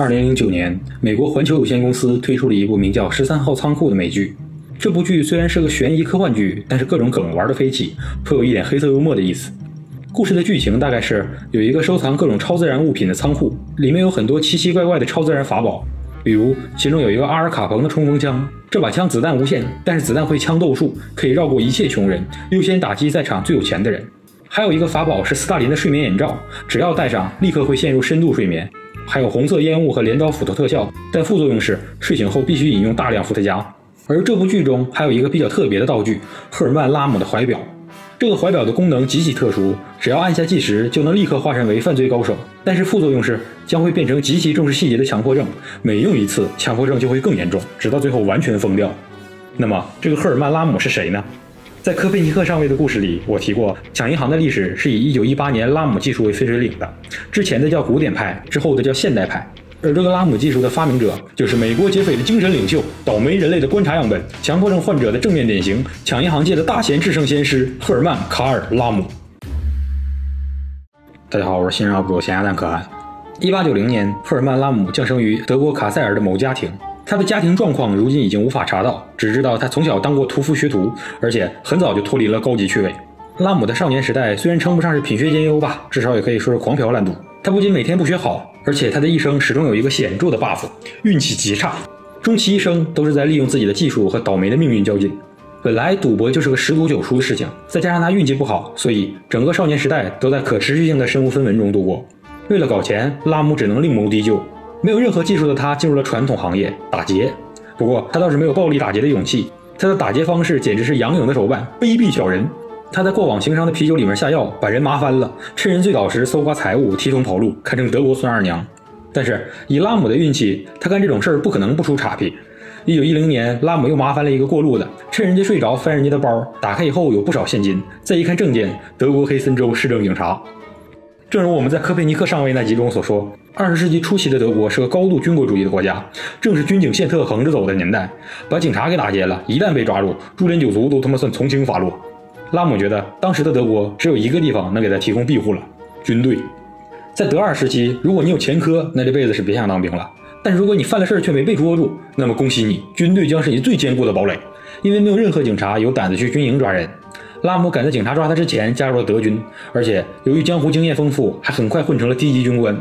二零零九年，美国环球有限公司推出了一部名叫《十三号仓库》的美剧。这部剧虽然是个悬疑科幻剧，但是各种梗玩得飞起，颇有一点黑色幽默的意思。故事的剧情大概是有一个收藏各种超自然物品的仓库，里面有很多奇奇怪怪的超自然法宝。比如，其中有一个阿尔卡彭的冲锋枪，这把枪子弹无限，但是子弹会枪斗术，可以绕过一切穷人，优先打击在场最有钱的人。还有一个法宝是斯大林的睡眠眼罩，只要戴上，立刻会陷入深度睡眠。还有红色烟雾和镰刀斧头特效，但副作用是睡醒后必须饮用大量伏特加。而这部剧中还有一个比较特别的道具——赫尔曼·拉姆的怀表。这个怀表的功能极其特殊，只要按下计时，就能立刻化身为犯罪高手。但是副作用是将会变成极其重视细节的强迫症，每用一次，强迫症就会更严重，直到最后完全疯掉。那么，这个赫尔曼·拉姆是谁呢？在科佩尼克上尉的故事里，我提过，抢银行的历史是以1918年拉姆技术为分水岭的，之前的叫古典派，之后的叫现代派。而这个拉姆技术的发明者，就是美国劫匪的精神领袖，倒霉人类的观察样本，强迫症患者的正面典型，抢银行界的大贤制胜先师赫尔曼·卡尔·拉姆。大家好，我是新人阿狗咸鸭蛋可汗。1890年，赫尔曼·拉姆降生于德国卡塞尔的某家庭。他的家庭状况如今已经无法查到，只知道他从小当过屠夫学徒，而且很早就脱离了高级趣味。拉姆的少年时代虽然称不上是品学兼优吧，至少也可以说是狂嫖滥赌。他不仅每天不学好，而且他的一生始终有一个显著的 buff，运气极差，终其一生都是在利用自己的技术和倒霉的命运较劲。本来赌博就是个十赌九输的事情，再加上他运气不好，所以整个少年时代都在可持续性的身无分文中度过。为了搞钱，拉姆只能另谋低就。没有任何技术的他进入了传统行业打劫，不过他倒是没有暴力打劫的勇气。他的打劫方式简直是杨颖的手办，卑鄙小人。他在过往情商的啤酒里面下药，把人麻翻了，趁人醉倒时搜刮财物，提桶跑路，堪称德国孙二娘。但是以拉姆的运气，他干这种事儿不可能不出岔劈。一九一零年，拉姆又麻烦了一个过路的，趁人家睡着翻人家的包，打开以后有不少现金，再一看证件，德国黑森州市政警察。正如我们在科佩尼克上尉那集中所说，二十世纪初期的德国是个高度军国主义的国家，正是军警宪特横着走的年代。把警察给打劫了，一旦被抓住，株连九族都他妈算从轻发落。拉姆觉得当时的德国只有一个地方能给他提供庇护了——军队。在德二时期，如果你有前科，那这辈子是别想当兵了。但如果你犯了事儿却没被捉住，那么恭喜你，军队将是你最坚固的堡垒，因为没有任何警察有胆子去军营抓人。拉姆赶在警察抓他之前加入了德军，而且由于江湖经验丰富，还很快混成了低级军官。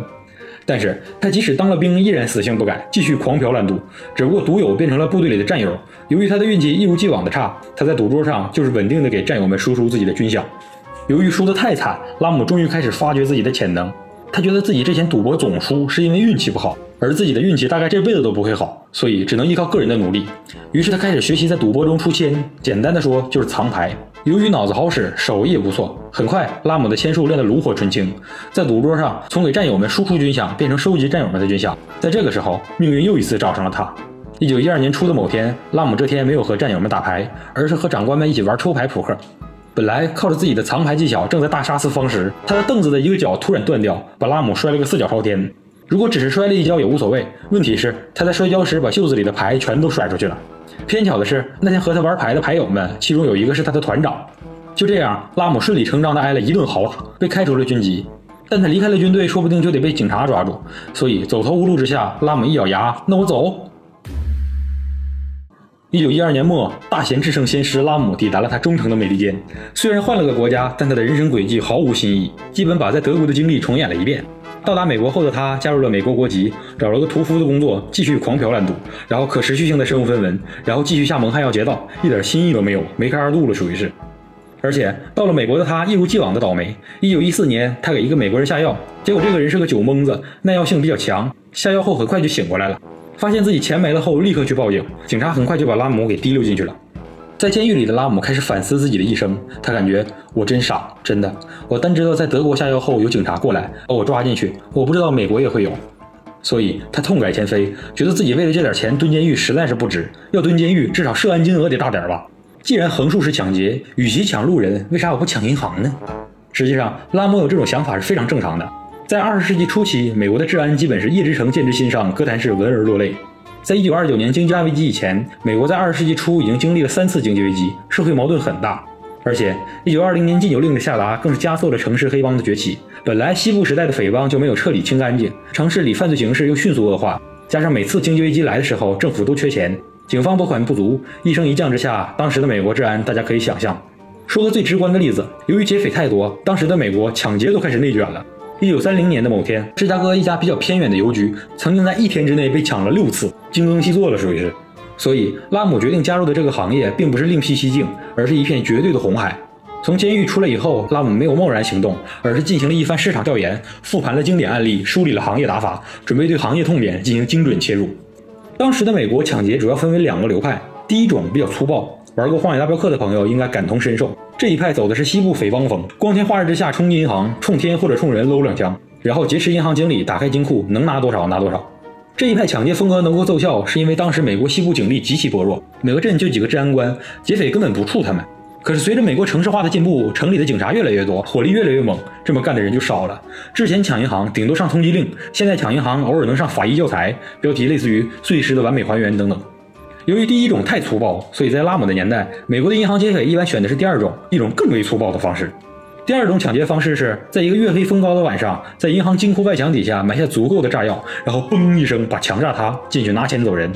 但是他即使当了兵，依然死性不改，继续狂嫖滥赌。只不过赌友变成了部队里的战友。由于他的运气一如既往的差，他在赌桌上就是稳定的给战友们输出自己的军饷。由于输得太惨，拉姆终于开始发掘自己的潜能。他觉得自己之前赌博总输是因为运气不好，而自己的运气大概这辈子都不会好，所以只能依靠个人的努力。于是他开始学习在赌博中出千，简单的说就是藏牌。由于脑子好使，手艺也不错，很快拉姆的签术练得炉火纯青，在赌桌上从给战友们输出军饷变成收集战友们的军饷。在这个时候，命运又一次找上了他。一九一二年初的某天，拉姆这天没有和战友们打牌，而是和长官们一起玩抽牌扑克。本来靠着自己的藏牌技巧，正在大杀四方时，他的凳子的一个角突然断掉，把拉姆摔了个四脚朝天。如果只是摔了一跤也无所谓，问题是他在摔跤时把袖子里的牌全都摔出去了。偏巧的是，那天和他玩牌的牌友们，其中有一个是他的团长。就这样，拉姆顺理成章地挨了一顿好打，被开除了军籍。但他离开了军队，说不定就得被警察抓住。所以走投无路之下，拉姆一咬牙：“那我走。”一九一二年末，大贤制胜先师拉姆抵达了他忠诚的美利坚。虽然换了个国家，但他的人生轨迹毫无新意，基本把在德国的经历重演了一遍。到达美国后的他，加入了美国国籍，找了个屠夫的工作，继续狂嫖滥赌，然后可持续性的身无分文，然后继续下蒙汗药劫道，一点新意都没有，梅开二度了，属于是。而且到了美国的他，一如既往的倒霉。一九一四年，他给一个美国人下药，结果这个人是个酒蒙子，耐药性比较强，下药后很快就醒过来了，发现自己钱没了后，立刻去报警，警察很快就把拉姆给提溜进去了。在监狱里的拉姆开始反思自己的一生，他感觉我真傻，真的，我单知道在德国下药后有警察过来把我抓进去，我不知道美国也会有，所以他痛改前非，觉得自己为了这点钱蹲监狱实在是不值，要蹲监狱至少涉案金额得大点吧。既然横竖是抢劫，与其抢路人，为啥我不抢银行呢？实际上，拉姆有这种想法是非常正常的。在二十世纪初期，美国的治安基本是叶之城见之心上，哥谭市闻而落泪。在一九二九年经济危机以前，美国在二十世纪初已经经历了三次经济危机，社会矛盾很大。而且，1920年禁酒令的下达，更是加速了城市黑帮的崛起。本来西部时代的匪帮就没有彻底清干净，城市里犯罪形势又迅速恶化，加上每次经济危机来的时候，政府都缺钱，警方拨款不足，一升一降之下，当时的美国治安大家可以想象。说个最直观的例子，由于劫匪太多，当时的美国抢劫都开始内卷了。1930年的某天，芝加哥一家比较偏远的邮局，曾经在一天之内被抢了六次，精耕细作了，属于是。所以，拉姆决定加入的这个行业，并不是另辟蹊径，而是一片绝对的红海。从监狱出来以后，拉姆没有贸然行动，而是进行了一番市场调研，复盘了经典案例，梳理了行业打法，准备对行业痛点进行精准切入。当时的美国抢劫主要分为两个流派，第一种比较粗暴，玩过《荒野大镖客》的朋友应该感同身受。这一派走的是西部匪帮风，光天化日之下冲进银行，冲天或者冲人搂两枪，然后劫持银行经理，打开金库，能拿多少拿多少。这一派抢劫风格能够奏效，是因为当时美国西部警力极其薄弱，每个镇就几个治安官，劫匪根本不怵他们。可是随着美国城市化的进步，城里的警察越来越多，火力越来越猛，这么干的人就少了。之前抢银行顶多上通缉令，现在抢银行偶尔能上法医教材，标题类似于“碎尸的完美还原”等等。由于第一种太粗暴，所以在拉姆的年代，美国的银行劫匪一般选的是第二种，一种更为粗暴的方式。第二种抢劫方式是在一个月黑风高的晚上，在银行金库外墙底下埋下足够的炸药，然后嘣一声把墙炸塌，进去拿钱走人。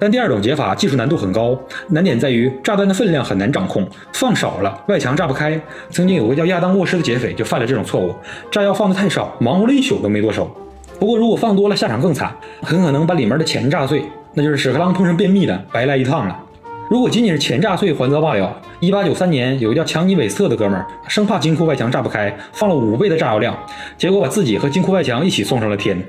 但第二种劫法技术难度很高，难点在于炸弹的分量很难掌控，放少了外墙炸不开。曾经有个叫亚当沃什的劫匪就犯了这种错误，炸药放的太少，忙活了一宿都没剁手。不过如果放多了，下场更惨，很可能把里面的钱炸碎，那就是屎壳郎碰上便秘的，白来一趟了。如果仅仅是钱炸碎，还则罢了。一八九三年，有个叫强尼韦瑟的哥们儿，生怕金库外墙炸不开，放了五倍的炸药量，结果把自己和金库外墙一起送上了天。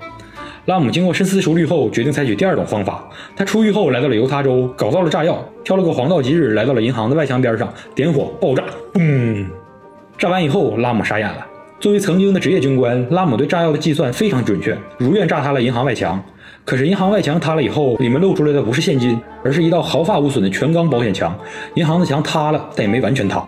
拉姆经过深思熟虑后，决定采取第二种方法。他出狱后来到了犹他州，搞到了炸药，挑了个黄道吉日，来到了银行的外墙边上，点火爆炸，嘣！炸完以后，拉姆傻眼了。作为曾经的职业军官，拉姆对炸药的计算非常准确，如愿炸塌了银行外墙。可是银行外墙塌了以后，里面露出来的不是现金，而是一道毫发无损的全钢保险墙。银行的墙塌了，但也没完全塌。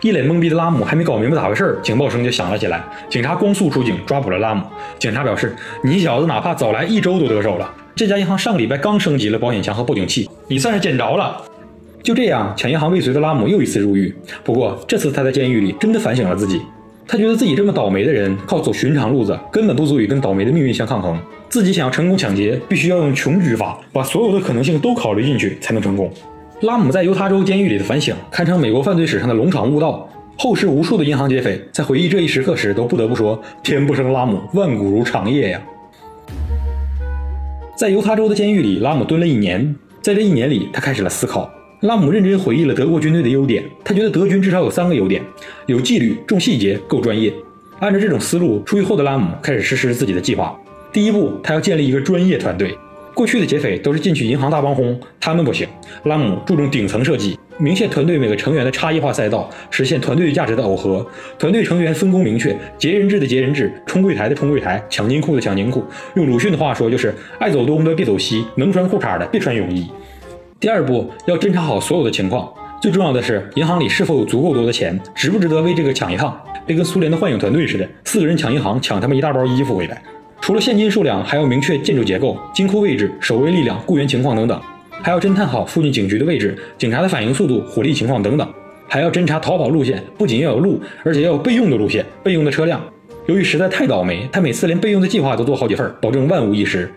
一脸懵逼的拉姆还没搞明白咋回事，警报声就响了起来。警察光速出警，抓捕了拉姆。警察表示：“你小子哪怕早来一周都得手了。这家银行上个礼拜刚升级了保险墙和报警器，你算是捡着了。”就这样，抢银行未遂的拉姆又一次入狱。不过这次他在监狱里真的反省了自己。他觉得自己这么倒霉的人，靠走寻常路子根本不足以跟倒霉的命运相抗衡。自己想要成功抢劫，必须要用穷举法，把所有的可能性都考虑进去才能成功。拉姆在犹他州监狱里的反省，堪称美国犯罪史上的龙场悟道。后世无数的银行劫匪在回忆这一时刻时，都不得不说：“天不生拉姆，万古如长夜呀。”在犹他州的监狱里，拉姆蹲了一年。在这一年里，他开始了思考。拉姆认真回忆了德国军队的优点，他觉得德军至少有三个优点：有纪律、重细节、够专业。按照这种思路，出狱后的拉姆开始实施自己的计划。第一步，他要建立一个专业团队。过去的劫匪都是进去银行大帮轰，他们不行。拉姆注重顶层设计，明确团队每个成员的差异化赛道，实现团队价值的耦合。团队成员分工明确，劫人质的劫人质，冲柜台的冲柜台，抢金库的抢金库。用鲁迅的话说，就是爱走东的别走西，能穿裤衩的别穿泳衣。第二步，要侦查好所有的情况，最重要的是银行里是否有足够多的钱，值不值得为这个抢一趟？别跟苏联的幻影团队似的，四个人抢银行，抢他们一大包衣服回来。除了现金数量，还要明确建筑结构、金库位置、守卫力量、雇员情况等等，还要侦探好附近警局的位置、警察的反应速度、火力情况等等，还要侦查逃跑路线，不仅要有路，而且要有备用的路线、备用的车辆。由于实在太倒霉，他每次连备用的计划都做好几份，保证万无一失。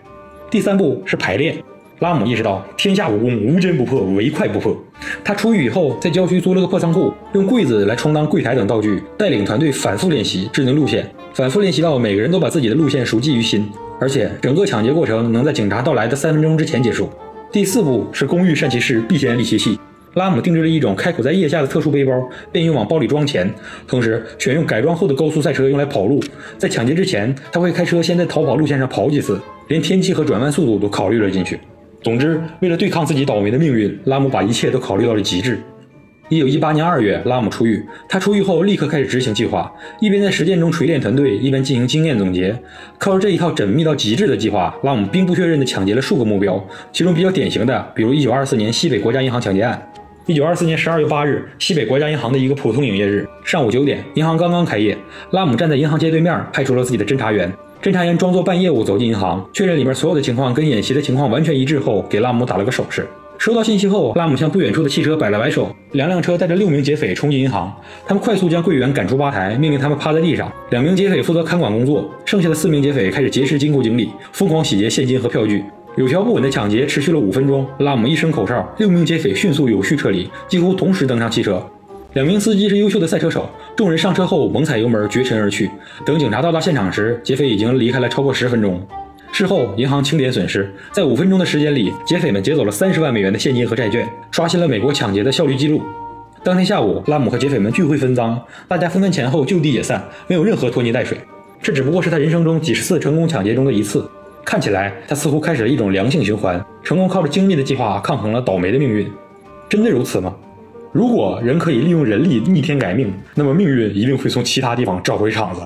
第三步是排练。拉姆意识到天下武功无坚不破，唯快不破。他出狱以后，在郊区租了个破仓库，用柜子来充当柜台等道具，带领团队反复练习，制定路线，反复练习到每个人都把自己的路线熟记于心，而且整个抢劫过程能在警察到来的三分钟之前结束。第四步是工欲善其事，必先利其器。拉姆定制了一种开口在腋下的特殊背包，便于往包里装钱，同时选用改装后的高速赛车用来跑路。在抢劫之前，他会开车先在逃跑路线上跑几次，连天气和转弯速度都考虑了进去。总之，为了对抗自己倒霉的命运，拉姆把一切都考虑到了极致。一九一八年二月，拉姆出狱。他出狱后立刻开始执行计划，一边在实践中锤炼团队，一边进行经验总结。靠着这一套缜密到极致的计划，拉姆兵不血刃地抢劫了数个目标。其中比较典型的，比如一九二四年西北国家银行抢劫案。一九二四年十二月八日，西北国家银行的一个普通营业日，上午九点，银行刚刚开业。拉姆站在银行街对面，派出了自己的侦查员。侦查员装作办业务走进银行，确认里面所有的情况跟演习的情况完全一致后，给拉姆打了个手势。收到信息后，拉姆向不远处的汽车摆了摆手，两辆车带着六名劫匪冲进银行。他们快速将柜员赶出吧台，命令他们趴在地上。两名劫匪负责看管工作，剩下的四名劫匪开始劫持金库经理，疯狂洗劫现金和票据。有条不紊的抢劫持续了五分钟。拉姆一声口哨，六名劫匪迅速有序撤离，几乎同时登上汽车。两名司机是优秀的赛车手，众人上车后猛踩油门，绝尘而去。等警察到达现场时，劫匪已经离开了超过十分钟。事后，银行清点损失，在五分钟的时间里，劫匪们劫走了三十万美元的现金和债券，刷新了美国抢劫的效率记录。当天下午，拉姆和劫匪们聚会分赃，大家分完钱后就地解散，没有任何拖泥带水。这只不过是他人生中几十次成功抢劫中的一次。看起来，他似乎开始了一种良性循环，成功靠着精密的计划抗衡了倒霉的命运。真的如此吗？如果人可以利用人力逆天改命，那么命运一定会从其他地方找回场子。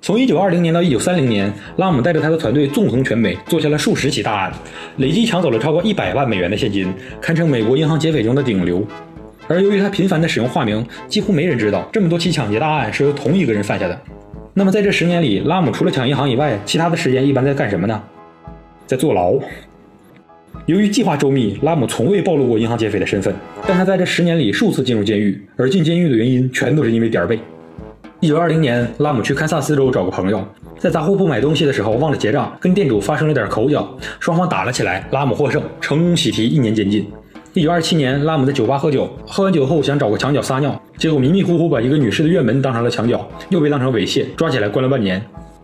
从一九二零年到一九三零年，拉姆带着他的团队纵横全美，做下了数十起大案，累计抢走了超过一百万美元的现金，堪称美国银行劫匪中的顶流。而由于他频繁的使用化名，几乎没人知道这么多起抢劫大案是由同一个人犯下的。那么在这十年里，拉姆除了抢银行以外，其他的时间一般在干什么呢？在坐牢。由于计划周密，拉姆从未暴露过银行劫匪的身份，但他在这十年里数次进入监狱，而进监狱的原因全都是因为点儿背。一九二零年，拉姆去堪萨斯州找个朋友，在杂货铺买东西的时候忘了结账，跟店主发生了点口角，双方打了起来。拉姆获胜，成功喜提一年监禁。一九二七年，拉姆在酒吧喝酒，喝完酒后想找个墙角撒尿，结果迷迷糊糊把一个女士的院门当成了墙角，又被当成猥亵，抓起来关了半年。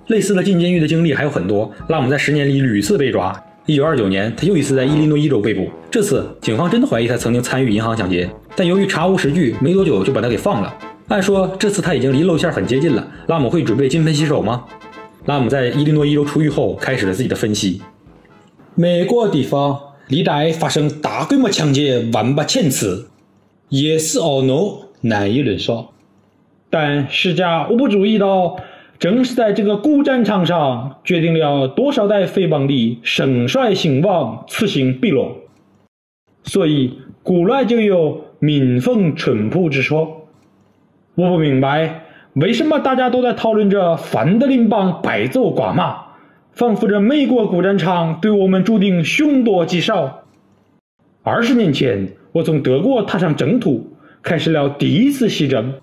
类似的进监狱的经历还有很多，拉姆在十年里屡次被抓。一九二九年，他又一次在伊利诺伊州被捕，这次警方真的怀疑他曾经参与银行抢劫，但由于查无实据，没多久就把他给放了。按说这次他已经离露馅很接近了，拉姆会准备金盆洗手吗？拉姆在伊利诺伊州出狱后，开始了自己的分析。美国地方历代发生大规模抢劫万八千次，Yes or no？难以论说。但史家无不注意到，正是在这个古战场上，决定了多少代匪帮的盛衰兴亡、此兴彼落。所以古来就有民风淳朴之说。我不明白，为什么大家都在讨论着范德林帮败走挂马，仿佛这美国古战场对我们注定凶多吉少。二十年前，我从德国踏上征途，开始了第一次西征。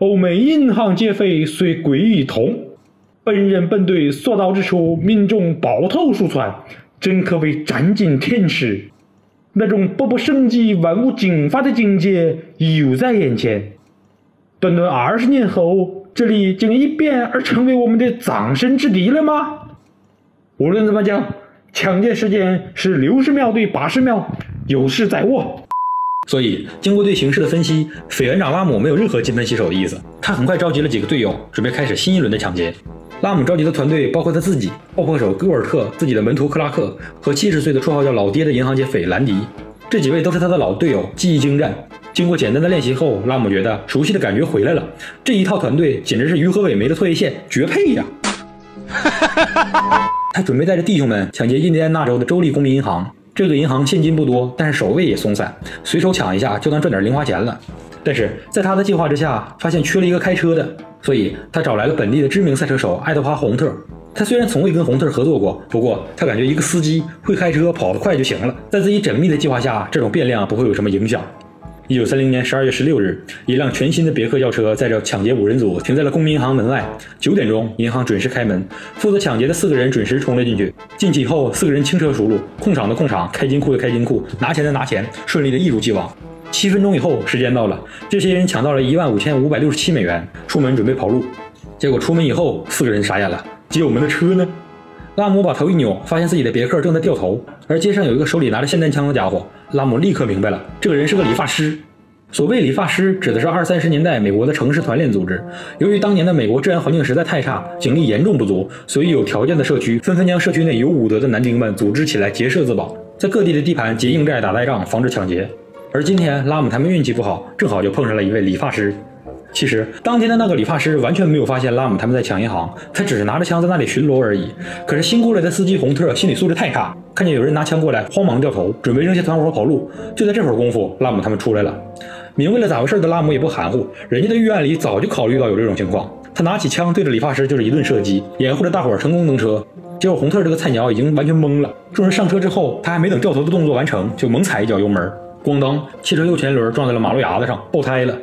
欧美银行劫匪虽归于一统，本人本队所到之处，民众抱头鼠窜，真可谓占尽天时。那种步步生机、万物竞发的境界犹在眼前。短短二十年后，这里竟一变而成为我们的葬身之地了吗？无论怎么讲，抢劫时间是六十秒对八十秒，优势在我。所以，经过对形势的分析，匪员长拉姆没有任何金盆洗手的意思。他很快召集了几个队友，准备开始新一轮的抢劫。拉姆召集的团队包括他自己、爆破手戈尔特、自己的门徒克拉克和七十岁的绰号叫“老爹”的银行劫匪兰迪。这几位都是他的老队友，技艺精湛。经过简单的练习后，拉姆觉得熟悉的感觉回来了。这一套团队简直是鱼和尾梅的唾液腺，绝配呀！他准备带着弟兄们抢劫印第安纳州的州立公民银行。这个银行现金不多，但是守卫也松散，随手抢一下就能赚点零花钱了。但是在他的计划之下，发现缺了一个开车的，所以他找来了本地的知名赛车手爱德华·洪特。他虽然从未跟洪特合作过，不过他感觉一个司机会开车、跑得快就行了。在自己缜密的计划下，这种变量不会有什么影响。一九三零年十二月十六日，一辆全新的别克轿车载着抢劫五人组停在了公民银行门外。九点钟，银行准时开门，负责抢劫的四个人准时冲了进去。进去以后，四个人轻车熟路，控场的控场，开金库的开金库，拿钱的拿钱，顺利的一如既往。七分钟以后，时间到了，这些人抢到了一万五千五百六十七美元，出门准备跑路。结果出门以后，四个人傻眼了，劫我们的车呢？拉姆把头一扭，发现自己的别克正在掉头，而街上有一个手里拿着霰弹枪的家伙。拉姆立刻明白了，这个人是个理发师。所谓理发师，指的是二三十年代美国的城市团练组织。由于当年的美国治安环境实在太差，警力严重不足，所以有条件的社区纷纷将社区内有武德的男丁们组织起来结社自保，在各地的地盘结硬寨、打赖仗，防止抢劫。而今天拉姆他们运气不好，正好就碰上了一位理发师。其实当天的那个理发师完全没有发现拉姆他们在抢银行，他只是拿着枪在那里巡逻而已。可是新过来的司机洪特心理素质太差，看见有人拿枪过来，慌忙掉头，准备扔下团伙跑路。就在这会儿功夫，拉姆他们出来了。明白了咋回事的拉姆也不含糊，人家的预案里早就考虑到有这种情况。他拿起枪对着理发师就是一顿射击，掩护着大伙儿成功登车。结果红特这个菜鸟已经完全懵了。众人上车之后，他还没等掉头的动作完成，就猛踩一脚油门，咣当，汽车右前轮撞在了马路牙子上，爆胎了。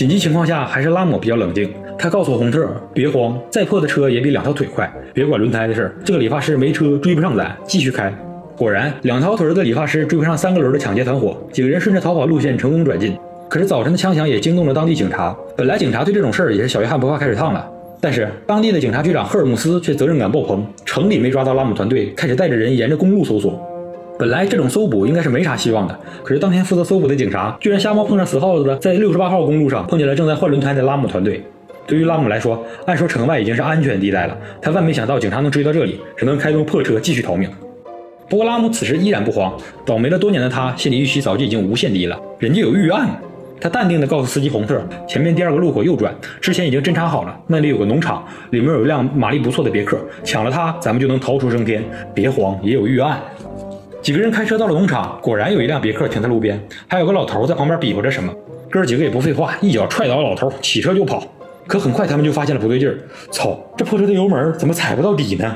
紧急情况下，还是拉姆比较冷静，他告诉红特别慌，再破的车也比两条腿快，别管轮胎的事。这个理发师没车追不上咱，继续开。果然，两条腿的理发师追不上三个轮的抢劫团伙，几个人顺着逃跑路线成功转进。可是早晨的枪响也惊动了当地警察。本来警察对这种事儿也是小约翰不怕开水烫了。但是当地的警察局长赫尔姆斯却责任感爆棚，城里没抓到拉姆团队，开始带着人沿着公路搜索。本来这种搜捕应该是没啥希望的，可是当天负责搜捕的警察居然瞎猫碰上死耗子的，在六十八号公路上碰见了正在换轮胎的拉姆团队。对于拉姆来说，按说城外已经是安全地带了，他万没想到警察能追到这里，只能开动破车继续逃命。不过拉姆此时依然不慌，倒霉了多年的他心理预期早就已经无限低了，人家有预案。他淡定地告诉司机红特，前面第二个路口右转，之前已经侦查好了，那里有个农场，里面有一辆马力不错的别克，抢了它，咱们就能逃出升天。别慌，也有预案。几个人开车到了农场，果然有一辆别克停在路边，还有个老头在旁边比划着什么。哥几个也不废话，一脚踹倒老头，起车就跑。可很快他们就发现了不对劲儿，操，这破车的油门怎么踩不到底呢？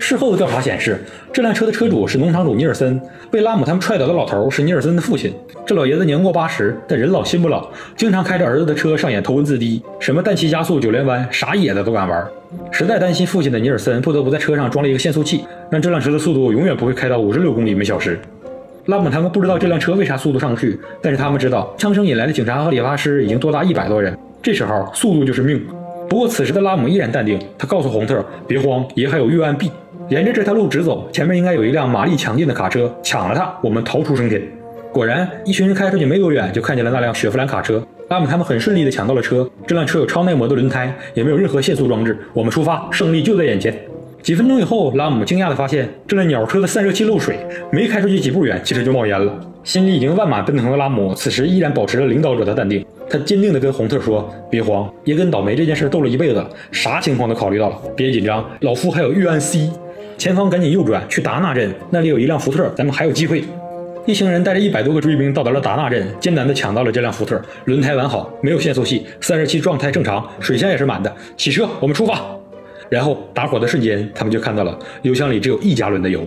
事后的调查显示，这辆车的车主是农场主尼尔森，被拉姆他们踹倒的老头是尼尔森的父亲。这老爷子年过八十，但人老心不老，经常开着儿子的车上演头文字 D，什么氮气加速、九连弯，啥野的都敢玩。实在担心父亲的尼尔森，不得不在车上装了一个限速器，让这辆车的速度永远不会开到五十六公里每小时。拉姆他们不知道这辆车为啥速度上去，但是他们知道枪声引来的警察和理发师已经多达一百多人，这时候速度就是命。不过此时的拉姆依然淡定，他告诉洪特别慌，爷还有预案 B。沿着这条路直走，前面应该有一辆马力强劲的卡车，抢了它，我们逃出生天。果然，一群人开出去没多远，就看见了那辆雪佛兰卡车。拉姆他们很顺利地抢到了车，这辆车有超耐磨的轮胎，也没有任何限速装置。我们出发，胜利就在眼前。几分钟以后，拉姆惊讶地发现，这辆鸟车的散热器漏水，没开出去几步远，汽车就冒烟了。心里已经万马奔腾的拉姆，此时依然保持着领导者的淡定。他坚定地跟洪特说：“别慌，也跟倒霉这件事斗了一辈子，啥情况都考虑到了，别紧张，老夫还有预案 C。”前方赶紧右转去达纳镇，那里有一辆福特，咱们还有机会。一行人带着一百多个追兵到达了达纳镇，艰难地抢到了这辆福特，轮胎完好，没有限速器，散热器状态正常，水箱也是满的。起车，我们出发。然后打火的瞬间，他们就看到了油箱里只有一加仑的油。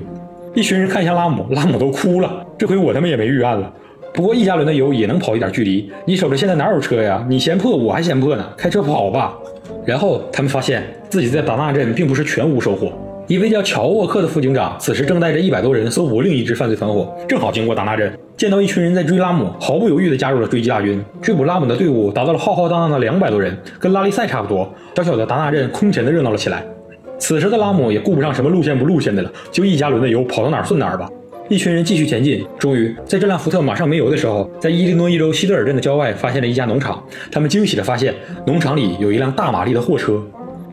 一群人看向拉姆，拉姆都哭了。这回我他妈也没预案了。不过一加仑的油也能跑一点距离。你瞅着现在哪有车呀？你嫌破，我还嫌破呢。开车跑吧。然后他们发现自己在达纳镇并不是全无收获。一位叫乔沃克的副警长此时正带着一百多人搜捕另一支犯罪团伙，正好经过达纳镇，见到一群人在追拉姆，毫不犹豫地加入了追击大军。追捕拉姆的队伍达到了浩浩荡荡的两百多人，跟拉力赛差不多。小小的达纳镇空前的热闹了起来。此时的拉姆也顾不上什么路线不路线的了，就一加仑的油，跑到哪儿顺哪儿吧。一群人继续前进，终于在这辆福特马上没油的时候，在伊利诺伊州希德尔镇的郊外发现了一家农场。他们惊喜地发现，农场里有一辆大马力的货车。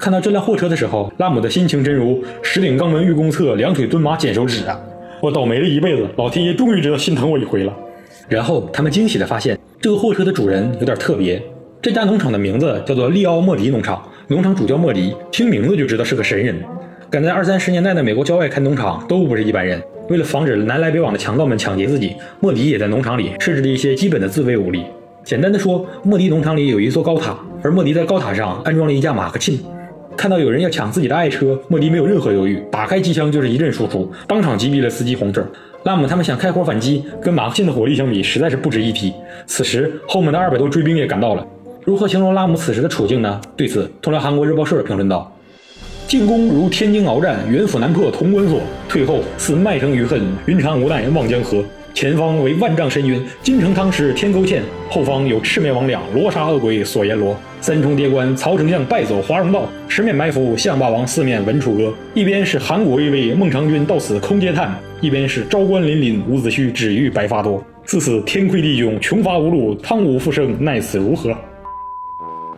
看到这辆货车的时候，拉姆的心情真如石顶肛门玉公厕，两腿蹲马剪手指啊！我倒霉了一辈子，老天爷终于知道心疼我一回了。然后他们惊喜地发现，这个货车的主人有点特别。这家农场的名字叫做利奥莫迪农场，农场主叫莫迪，听名字就知道是个神人。敢在二三十年代的美国郊外开农场都不是一般人。为了防止南来北往的强盗们抢劫自己，莫迪也在农场里设置了一些基本的自卫武力。简单的说，莫迪农场里有一座高塔，而莫迪在高塔上安装了一架马克沁。看到有人要抢自己的爱车，莫迪没有任何犹豫，打开机枪就是一阵输出，当场击毙了司机红特。拉姆他们想开火反击，跟马克沁的火力相比，实在是不值一提。此时后面的二百多追兵也赶到了。如何形容拉姆此时的处境呢？对此，通辽韩国日报社评论道：“进攻如天津鏖战，元府难破潼关锁；退后似麦城余恨，云长无奈望江河。前方为万丈深渊，金城汤池天沟堑；后方有魑魅魍魉，罗刹恶鬼锁阎罗。”三重叠关，曹丞相败走华容道；十面埋伏，象霸王四面闻楚歌。一边是韩国威威，孟尝君到此空嗟叹；一边是昭关凛凛，伍子胥只欲白发多。自此天亏地窘，穷乏无路，汤武复生，奈此如何？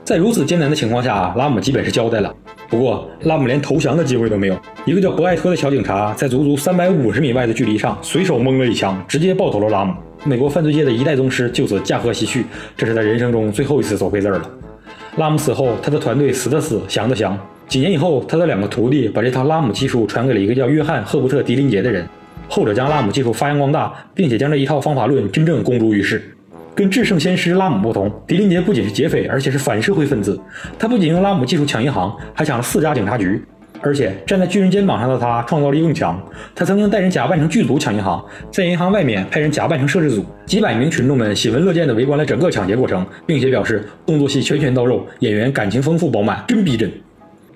在如此艰难的情况下，拉姆基本是交代了。不过，拉姆连投降的机会都没有。一个叫博艾托的小警察，在足足三百五十米外的距离上，随手蒙了一枪，直接爆头了拉姆。美国犯罪界的一代宗师就此驾鹤西去，这是他人生中最后一次走黑字了。拉姆死后，他的团队死的死，降的降。几年以后，他的两个徒弟把这套拉姆技术传给了一个叫约翰·赫伯特·迪林杰的人，后者将拉姆技术发扬光大，并且将这一套方法论真正公诸于世。跟至圣先师拉姆不同，狄林杰不仅是劫匪，而且是反社会分子。他不仅用拉姆技术抢银行，还抢了四家警察局。而且站在巨人肩膀上的他创造力更强。他曾经带人假扮成剧组抢银行，在银行外面派人假扮成摄制组，几百名群众们喜闻乐见地围观了整个抢劫过程，并且表示动作戏拳拳到肉，演员感情丰富饱满，真逼真。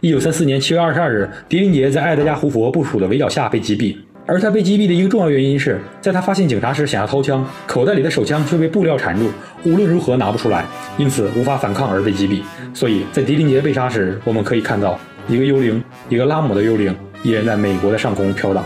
一九三四年七月二十二日，狄林杰在爱德加·胡佛部署的围剿下被击毙。而他被击毙的一个重要原因是在他发现警察时想要掏枪，口袋里的手枪却被布料缠住，无论如何拿不出来，因此无法反抗而被击毙。所以在狄林杰被杀时，我们可以看到一个幽灵，一个拉姆的幽灵，依然在美国的上空飘荡。